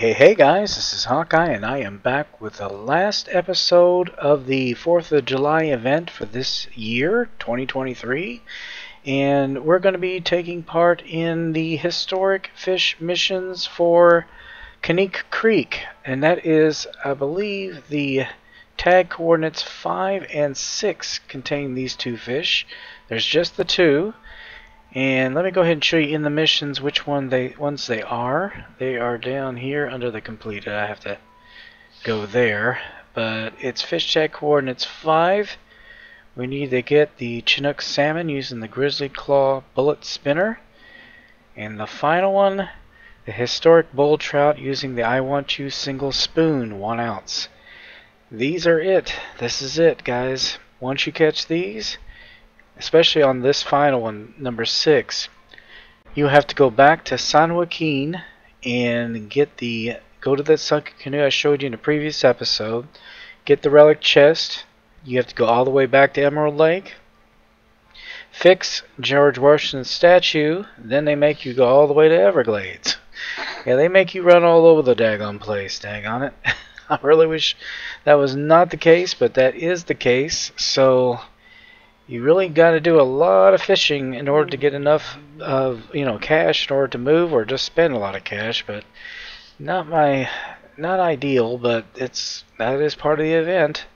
Hey, hey, guys, this is Hawkeye, and I am back with the last episode of the 4th of July event for this year, 2023. And we're going to be taking part in the historic fish missions for Kaniq Creek. And that is, I believe, the tag coordinates 5 and 6 contain these two fish. There's just the two. And let me go ahead and show you in the missions which one they ones they are. They are down here under the completed. I have to go there. But it's fish tag coordinates 5. We need to get the Chinook salmon using the Grizzly Claw bullet spinner. And the final one, the historic bull trout using the I Want You single spoon, 1 ounce. These are it. This is it, guys. Once you catch these, especially on this final one, number six, you have to go back to San Joaquin and get the go to that sunken canoe I showed you in the previous episode, get the relic chest. You have to go all the way back to Emerald Lake, fix George Washington's statue, then they make you go all the way to Everglades. Yeah, they make you run all over the daggone place, dang on it. I really wish that was not the case, but that is the case. So you really got to do a lot of fishing in order to get enough of you know cash in order to move or just spend a lot of cash but not my not ideal but it's that is part of the event.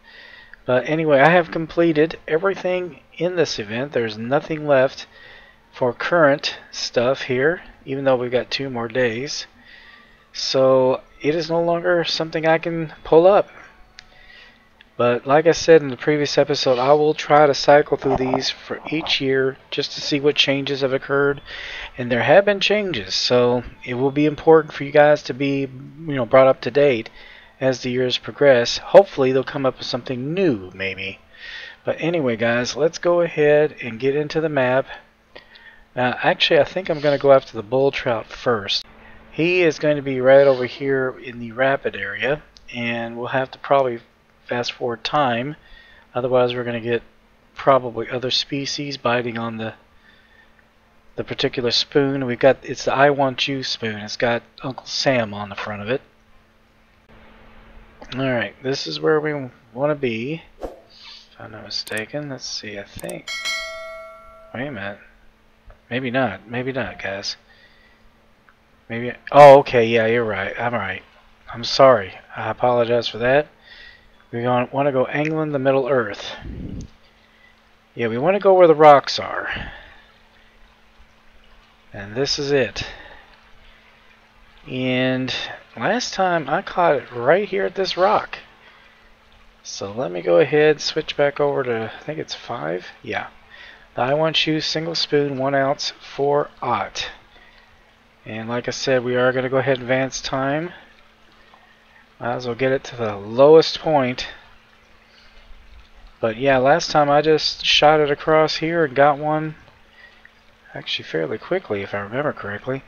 But anyway I have completed everything in this event. There's nothing left for current stuff here even though we've got two more days. So it is no longer something I can pull up but like I said in the previous episode, I will try to cycle through these for each year just to see what changes have occurred. And there have been changes, so it will be important for you guys to be, you know, brought up to date as the years progress. Hopefully they'll come up with something new, maybe. But anyway, guys, let's go ahead and get into the map. Now, actually, I think I'm going to go after the bull trout first. He is going to be right over here in the rapid area, and we'll have to probably fast forward time. Otherwise, we're going to get probably other species biting on the the particular spoon. We've got it's the I Want You spoon. It's got Uncle Sam on the front of it. All right, this is where we want to be. If I'm not mistaken. Let's see. I think. Wait a minute. Maybe not. Maybe not, guys. Maybe. Oh, okay. Yeah, you're right. I'm right. I'm sorry. I apologize for that. We want to go angling the Middle Earth. Yeah, we want to go where the rocks are. And this is it. And last time I caught it right here at this rock. So let me go ahead, switch back over to, I think it's 5? Yeah. I Want You single spoon, 1 ounce, 4 aught. And like I said, we are going to go ahead and advance time. Might as well get it to the lowest point. But yeah, last time I just shot it across here and got one actually fairly quickly if I remember correctly.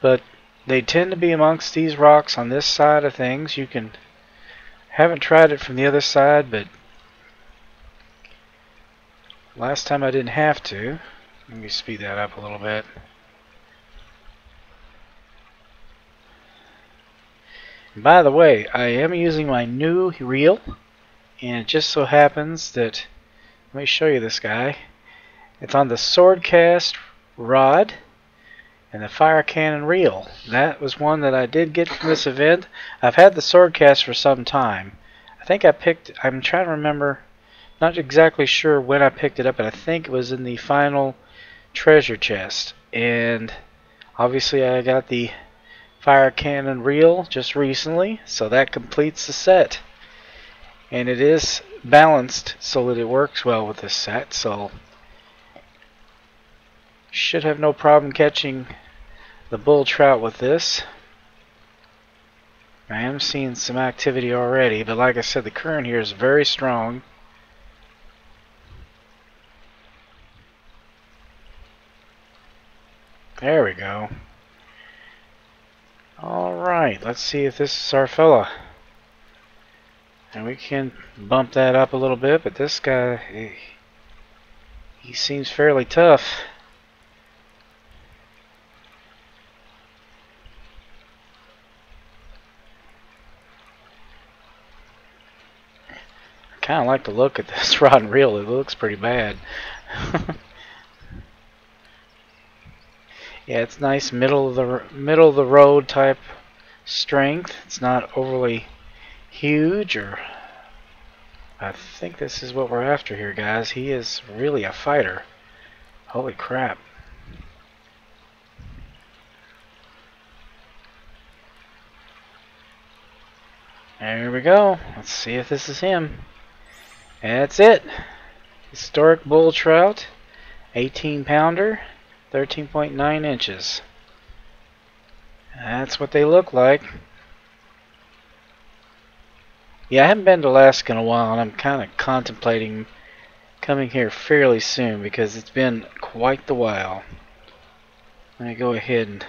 But they tend to be amongst these rocks on this side of things. You can haven't tried it from the other side, but last time I didn't have to. Let me speed that up a little bit. By the way, I am using my new reel, and it just so happens that, let me show you this guy. It's on the Swordcast rod and the Fire Cannon reel. That was one that I did get from this event. I've had the Swordcast for some time. I think I picked, I'm trying to remember, not exactly sure when I picked it up, but I think it was in the final treasure chest. And obviously I got the fire cannon reel just recently, so that completes the set. And it is balanced so that it works well with this set, so should have no problem catching the bull trout with this. I am seeing some activity already, but like I said, the current here is very strong. There we go. Alright, let's see if this is our fella. And we can bump that up a little bit, but this guy, he, he seems fairly tough. I kind of like the look at this rod and reel. It looks pretty bad. yeah, it's nice middle of the middle of the road type strength. It's not overly huge or I think this is what we're after here guys. He is really a fighter. Holy crap. There we go. Let's see if this is him. That's it. Historic bull trout 18 pounder 13.9 inches that's what they look like yeah, I haven't been to Alaska in a while, and I'm kind of contemplating coming here fairly soon because it's been quite the while. Let me go ahead and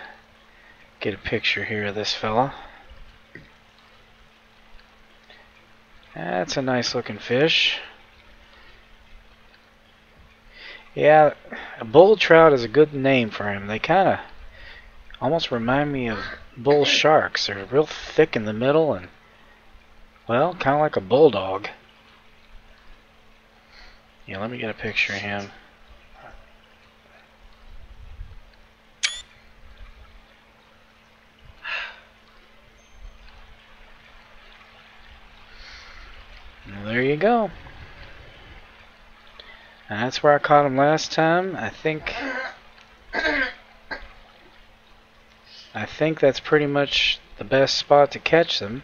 get a picture here of this fella. That's a nice looking fish. Yeah, a bull trout is a good name for him. They kind of almost remind me of bull sharks. They're real thick in the middle and well, kind of like a bulldog. Yeah, let me get a picture of him. There you go. And that's where I caught him last time. I think I think that's pretty much the best spot to catch them.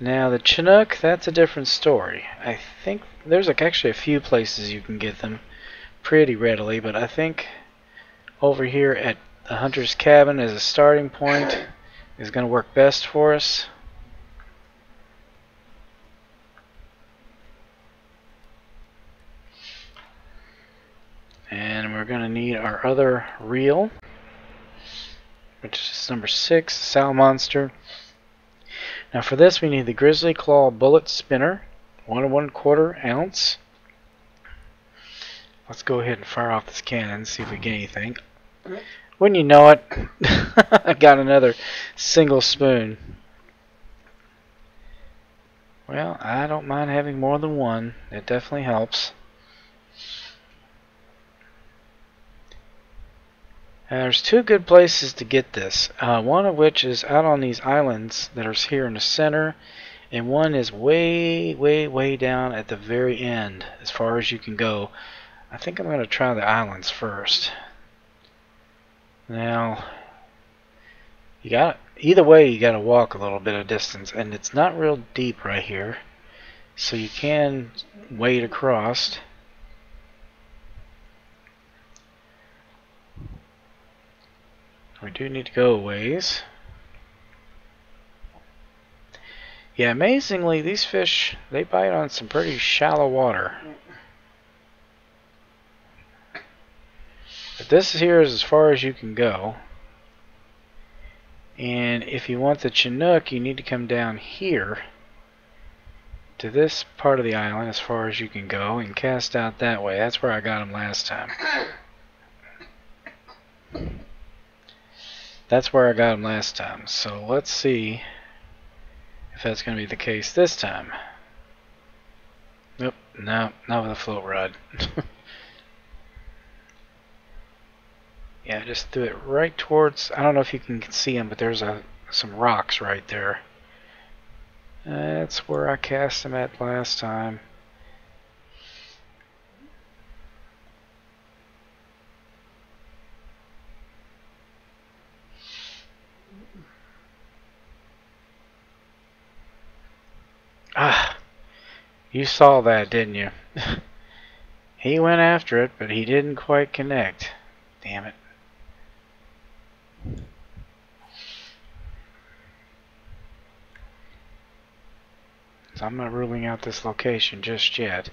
Now the Chinook, that's a different story. I think there's like actually a few places you can get them pretty readily, but I think over here at the Hunter's Cabin as a starting point is going to work best for us. And we're going to need our other reel, which is number six, Sal Monster. Now for this we need the Grizzly Claw Bullet Spinner, one and one quarter ounce. Let's go ahead and fire off this cannon and see if we get anything. Wouldn't you know it, I got another single spoon. Well, I don't mind having more than one. It definitely helps. There's two good places to get this. Uh, one of which is out on these islands that are here in the center, and one is way, way, way down at the very end, as far as you can go. I think I'm going to try the islands first. Now, you got either way, you got to walk a little bit of distance, and it's not real deep right here, so you can wade across. We do need to go a ways. Yeah, amazingly, these fish, they bite on some pretty shallow water. But this here is as far as you can go. And if you want the Chinook, you need to come down here to this part of the island as far as you can go and cast out that way. That's where I got them last time. That's where I got him last time. So let's see if that's going to be the case this time. Nope, no, not with a float rod. yeah, just threw it right towards, I don't know if you can see them, but there's a some rocks right there. That's where I cast them at last time. You saw that, didn't you? he went after it, but he didn't quite connect. Damn it. So I'm not ruling out this location just yet.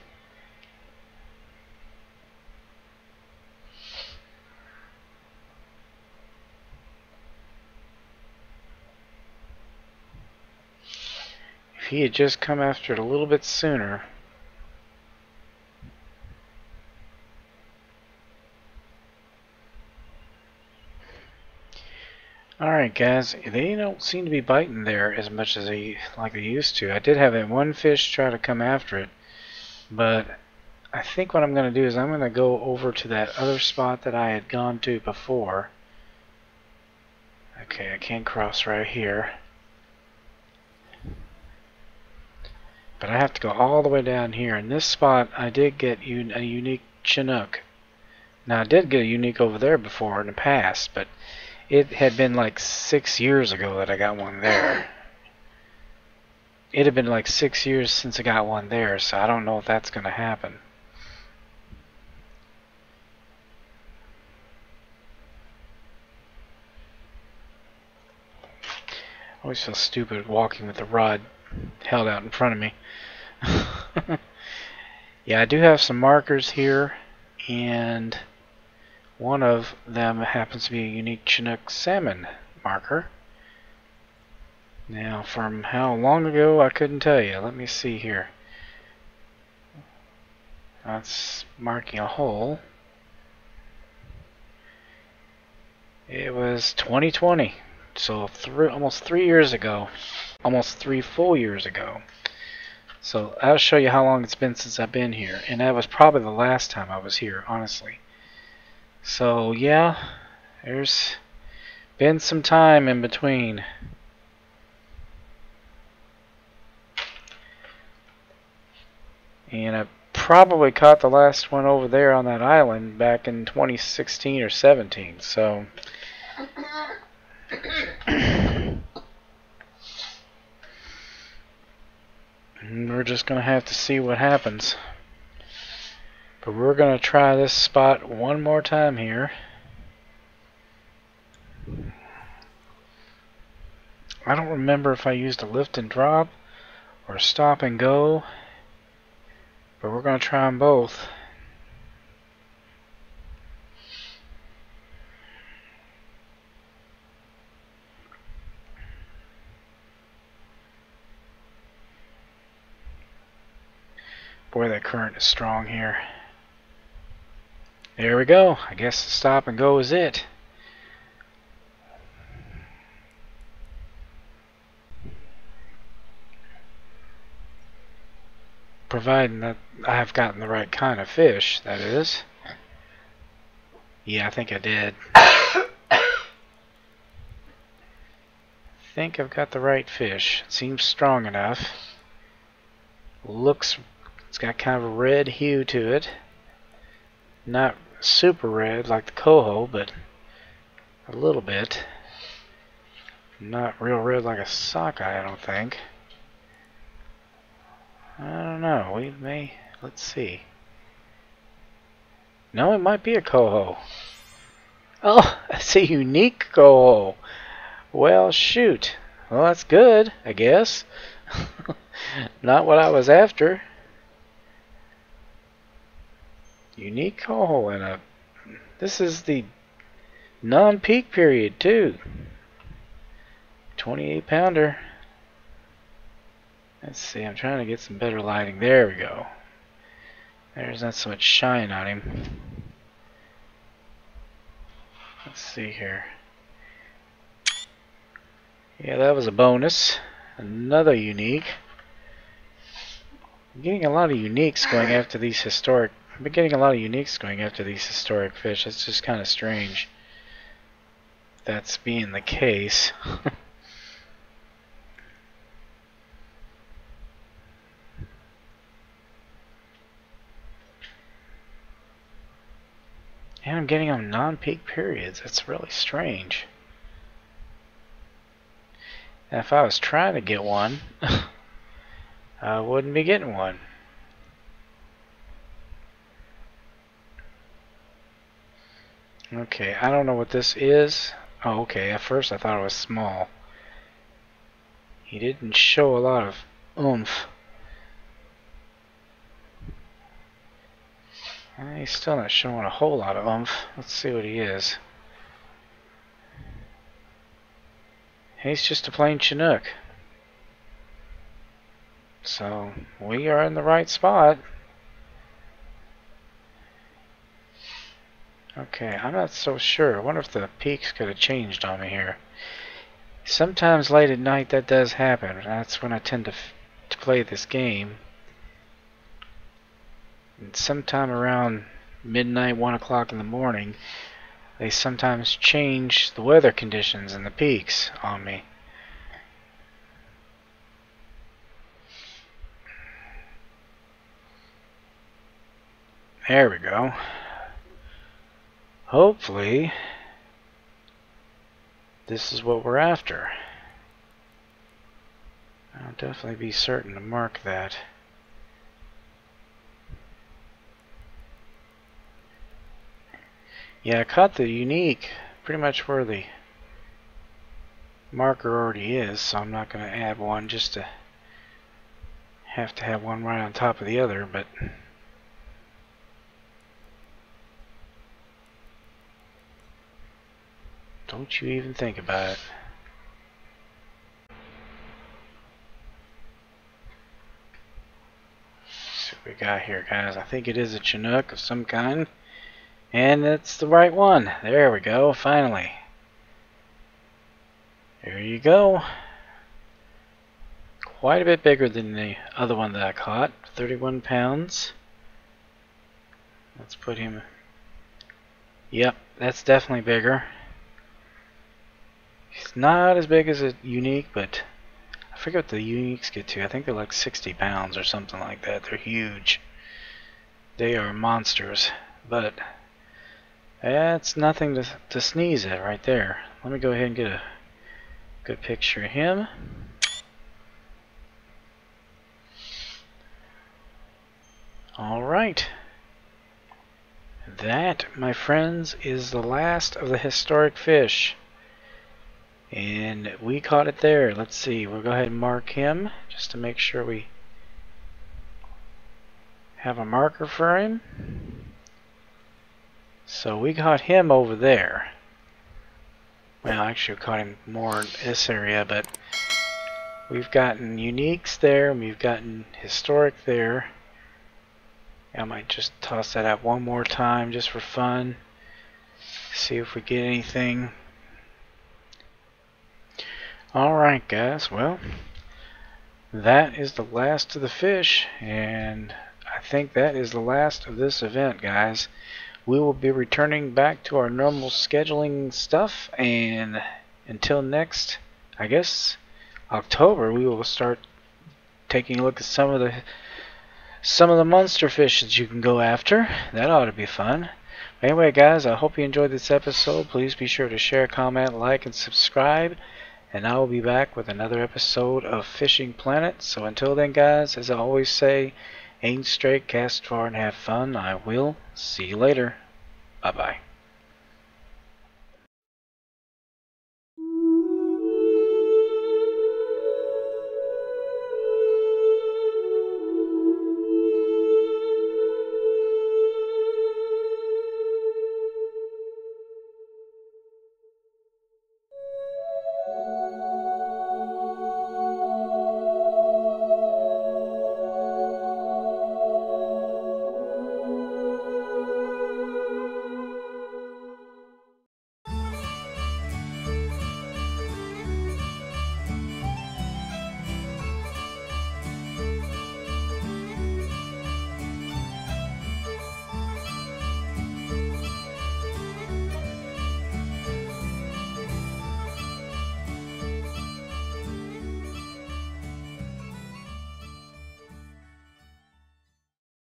He had just come after it a little bit sooner, Alright guys, they don't seem to be biting there as much as they like they used to. I did have that one fish try to come after it, but I think what I'm going to do is I'm going to go over to that other spot that I had gone to before. Okay, I can't cross right here. But I have to go all the way down here. In this spot, I did get un a unique Chinook. Now, I did get a unique over there before in the past, but it had been like six years ago that I got one there. It had been like six years since I got one there, so I don't know if that's going to happen. I always feel stupid walking with the rod held out in front of me. yeah, I do have some markers here, and one of them happens to be a unique Chinook salmon marker. Now, from how long ago, I couldn't tell you. Let me see here. That's marking a hole. It was 2020, so almost three years ago. Almost three full years ago. So I'll show you how long it's been since I've been here. And that was probably the last time I was here, honestly. So yeah, there's been some time in between. And I probably caught the last one over there on that island back in 2016 or 17. So we're just going to have to see what happens. But we're going to try this spot one more time here. I don't remember if I used a lift and drop or stop and go, but we're going to try them both. Boy, that current is strong here. There we go. I guess the stop and go is it. Providing that I have gotten the right kind of fish, that is. Yeah, I think I did. Think I've got the right fish. It seems strong enough. Looks, it's got kind of a red hue to it. Not super red like the coho, but a little bit. Not real red like a sockeye, I don't think. I don't know. We may. Let's see. No, it might be a coho. Oh, it's a unique coho. Well, shoot. Well, that's good, I guess. Not what I was after. Unique coho and a this is the non-peak period too. 28 pounder. Let's see, I'm trying to get some better lighting. There we go. There's not so much shine on him. Let's see here. Yeah, that was a bonus. Another unique. I'm getting a lot of uniques going after these historic I've been getting a lot of uniques going after these historic fish. That's just kind of strange. That's being the case. and I'm getting them non-peak periods. That's really strange. And if I was trying to get one, I I wouldn't be getting one. Okay, I don't know what this is. Oh, okay, at first I thought it was small. He didn't show a lot of oomph. Uh, he's still not showing a whole lot of oomph. Let's see what he is. He's just a plain Chinook. So, we are in the right spot. Okay, I'm not so sure. I wonder if the peaks could have changed on me here. Sometimes late at night that does happen. That's when I tend to, to play this game. And sometime around midnight, 1 o'clock in the morning, they sometimes change the weather conditions and the peaks on me. There we go. Hopefully, this is what we're after. I'll definitely be certain to mark that. Yeah, I caught the unique pretty much where the marker already is, so I'm not going to add one just to have to have one right on top of the other, but don't you even think about it. see what we got here, guys. I think it is a Chinook of some kind. And it's the right one. There we go, finally. There you go. Quite a bit bigger than the other one that I caught. 31 pounds. Let's put him... Yep, that's definitely bigger. He's not as big as a unique, but I forget what the uniques get to. I think they're like 60 pounds or something like that. They're huge. They are monsters. But that's nothing to, to sneeze at right there. Let me go ahead and get a good picture of him. Alright. That, my friends, is the last of the historic fish. And we caught it there. Let's see. We'll go ahead and mark him just to make sure we have a marker for him. So we got him over there. Well, actually we caught him more in this area, but we've gotten uniques there, and we've gotten historic there. I might just toss that out one more time just for fun. See if we get anything. Alright guys, well, that is the last of the fish, and I think that is the last of this event, guys. We will be returning back to our normal scheduling stuff and until next I guess October we will start taking a look at some of the some of the monster fish that you can go after. That ought to be fun. Anyway guys I hope you enjoyed this episode. Please be sure to share comment like and subscribe and I will be back with another episode of Fishing Planet so until then guys as I always say Aim straight, cast far, and have fun. I will see you later. Bye bye.